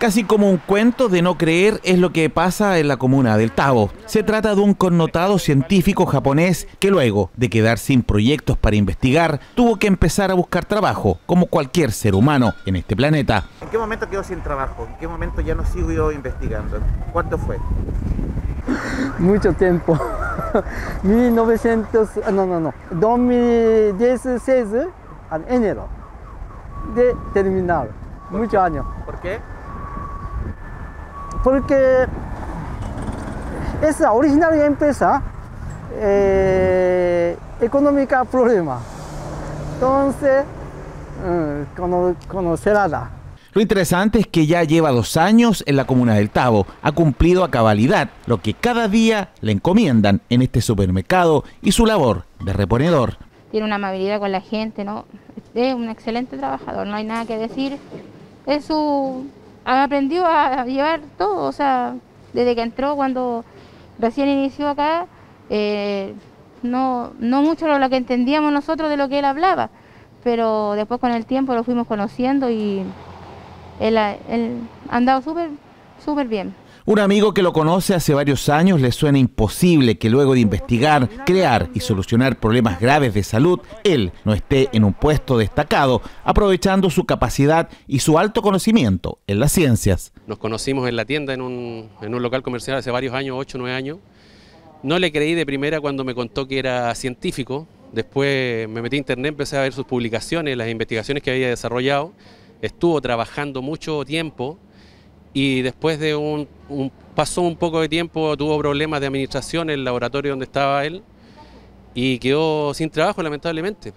Casi como un cuento de no creer es lo que pasa en la comuna del Tabo. Se trata de un connotado científico japonés que luego de quedar sin proyectos para investigar, tuvo que empezar a buscar trabajo, como cualquier ser humano en este planeta. ¿En qué momento quedó sin trabajo? ¿En qué momento ya no sigo investigando? ¿Cuánto fue? Mucho tiempo. 1900, ah, no, no, no, 2016, en enero de terminar. Muchos años. ¿Por qué? Porque esa original empresa, eh, económica problema. Entonces, mm, cono, conocerá. Lo interesante es que ya lleva dos años en la comuna del Tabo, ha cumplido a cabalidad lo que cada día le encomiendan en este supermercado y su labor de reponedor. Tiene una amabilidad con la gente, ¿no? Es un excelente trabajador, no hay nada que decir. Es su... Ha aprendido a llevar todo, o sea, desde que entró, cuando recién inició acá, eh, no, no mucho lo que entendíamos nosotros de lo que él hablaba, pero después con el tiempo lo fuimos conociendo y él, ha andado súper, súper bien. Un amigo que lo conoce hace varios años le suena imposible que luego de investigar, crear y solucionar problemas graves de salud, él no esté en un puesto destacado, aprovechando su capacidad y su alto conocimiento en las ciencias. Nos conocimos en la tienda, en un, en un local comercial hace varios años, 8 o 9 años. No le creí de primera cuando me contó que era científico. Después me metí a internet, empecé a ver sus publicaciones, las investigaciones que había desarrollado estuvo trabajando mucho tiempo y después de un, pasó un poco de tiempo, tuvo problemas de administración en el laboratorio donde estaba él y quedó sin trabajo lamentablemente.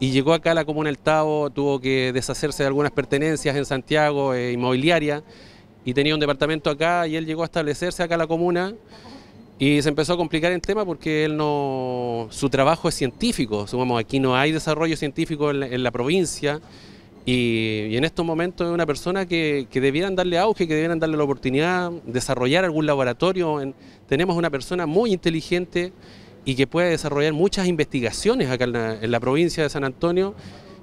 Y llegó acá, a la comuna del Tavo, tuvo que deshacerse de algunas pertenencias en Santiago, eh, inmobiliaria, y tenía un departamento acá y él llegó a establecerse acá a la comuna y se empezó a complicar el tema porque él no, su trabajo es científico, sumamos aquí no hay desarrollo científico en la provincia, y, en estos momentos es una persona que, debieran darle auge, que debieran darle la oportunidad, de desarrollar algún laboratorio. tenemos una persona muy inteligente y que puede desarrollar muchas investigaciones acá en la, provincia de San Antonio.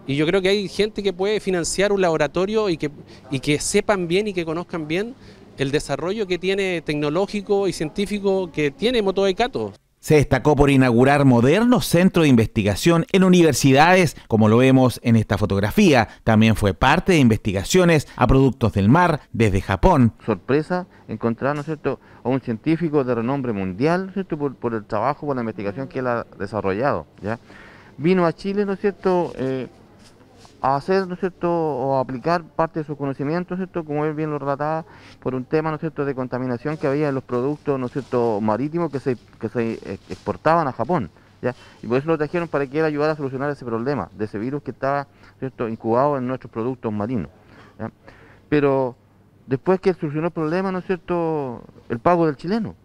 Y yo creo que hay gente que puede financiar un laboratorio y que, y que sepan bien y que conozcan bien el desarrollo que tiene tecnológico y científico que tiene Motodecato. Se destacó por inaugurar modernos centros de investigación en universidades, como lo vemos en esta fotografía. También fue parte de investigaciones a productos del mar desde Japón. Sorpresa encontrar, ¿no cierto?, a un científico de renombre mundial, cierto?, por, el trabajo, por la investigación que él ha desarrollado, ¿ya? Vino a Chile, ¿no es cierto?, eh, a hacer, ¿no es cierto?, o aplicar parte de sus conocimientos, ¿no es cierto?, como él bien lo relataba, por un tema, ¿no es cierto?, de contaminación que había en los productos, ¿no es cierto?, marítimos que se, que se exportaban a Japón, ¿ya? Y por eso lo trajeron para que él ayudara a solucionar ese problema, de ese virus que estaba, cierto?, incubado en nuestros productos marinos, Pero después que solucionó el problema, ¿no es cierto?, el pago del chileno,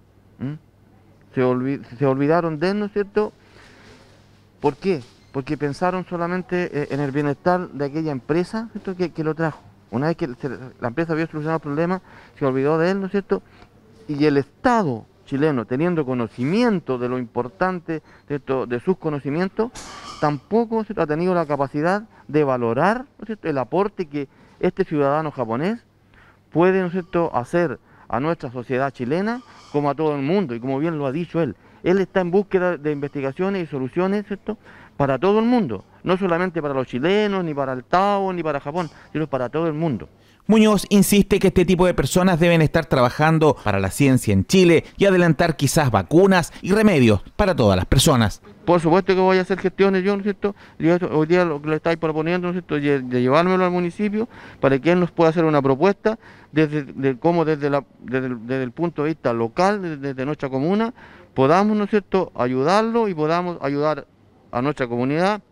se, se olvidaron de él, ¿no es cierto?, ¿por qué? Porque pensaron solamente eh, en el bienestar de aquella empresa Que, que, lo trajo. Una vez que la empresa había solucionado el problema, se olvidó de él, ¿no es cierto? Y el Estado chileno, teniendo conocimiento de lo importante de sus conocimientos, tampoco ha tenido la capacidad de valorar el aporte que este ciudadano japonés puede ¿no es cierto? hacer a nuestra sociedad chilena como a todo el mundo, y como bien lo ha dicho él. Él está en búsqueda de investigaciones y soluciones, ¿cierto? para todo el mundo, no solamente para los chilenos, ni para el Tao, ni para Japón, sino para todo el mundo. Muñoz insiste que este tipo de personas deben estar trabajando para la ciencia en Chile y adelantar quizás vacunas y remedios para todas las personas. Por supuesto que voy a hacer gestiones yo, ¿no es cierto? Hoy día lo que le estáis proponiendo, ¿no es cierto?, de, llevármelo al municipio para que él nos pueda hacer una propuesta desde de cómo desde, la, desde, el punto de vista local, desde, desde nuestra comuna, podamos, ¿no cierto?, ayudarlo y podamos ayudar a nuestra comunidad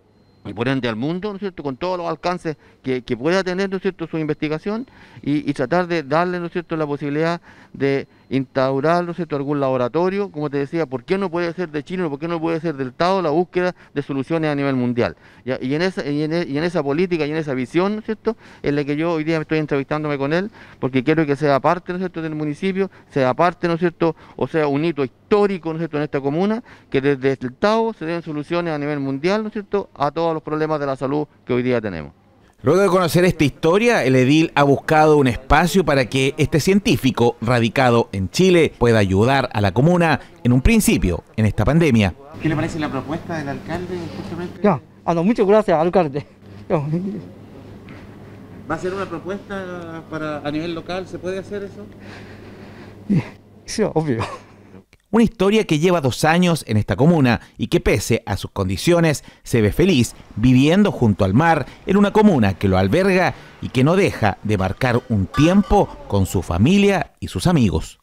y por ende al mundo, ¿no es cierto?, con todos los alcances que, pueda tener, ¿no es cierto?, su investigación y, tratar de darle, ¿no es cierto?, la posibilidad de instaurar, ¿no es cierto?, algún laboratorio, como te decía, ¿por qué no puede ser de Chile, por qué no puede ser del Estado la búsqueda de soluciones a nivel mundial? Y, en esa, y, en, esa política y en esa visión, ¿no es cierto?, en la que yo hoy día estoy entrevistándome con él, porque quiero que sea parte, ¿no cierto?, del municipio, sea parte, ¿no es cierto?, o sea, un hito histórico, ¿no es cierto?, en esta comuna, que desde el Estado se den soluciones a nivel mundial, ¿no es cierto?, a todos los problemas de la salud que hoy día tenemos. Luego de conocer esta historia, el edil ha buscado un espacio para que este científico radicado en Chile pueda ayudar a la comuna en un principio en esta pandemia. ¿Qué le parece la propuesta del alcalde? Justamente? Ya, ah, no, muchas gracias, alcalde. ¿Va a ser una propuesta para a nivel local? ¿Se puede hacer eso? Sí, obvio. Una historia que lleva dos años en esta comuna y que pese a sus condiciones se ve feliz viviendo junto al mar en una comuna que lo alberga y que no deja de marcar un tiempo con su familia y sus amigos.